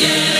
yeah.